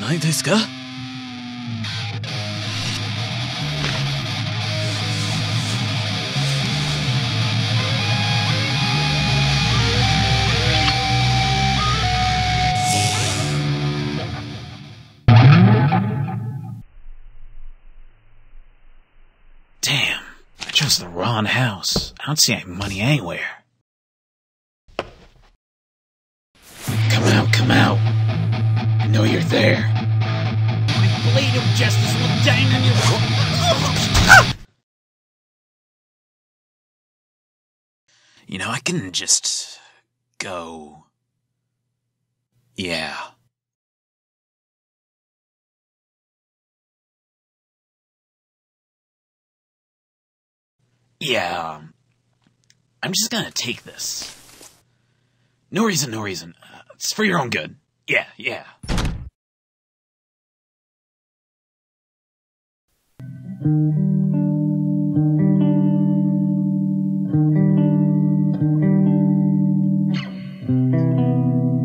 ないですか Damn, I chose the wrong house. I don't see any money anywhere. Come out, come out. I know you're there. Your. You know, I can just go. Yeah. Yeah. um, I'm just gonna take this. No reason, no reason. Uh, it's for your own good. Yeah, yeah. thank you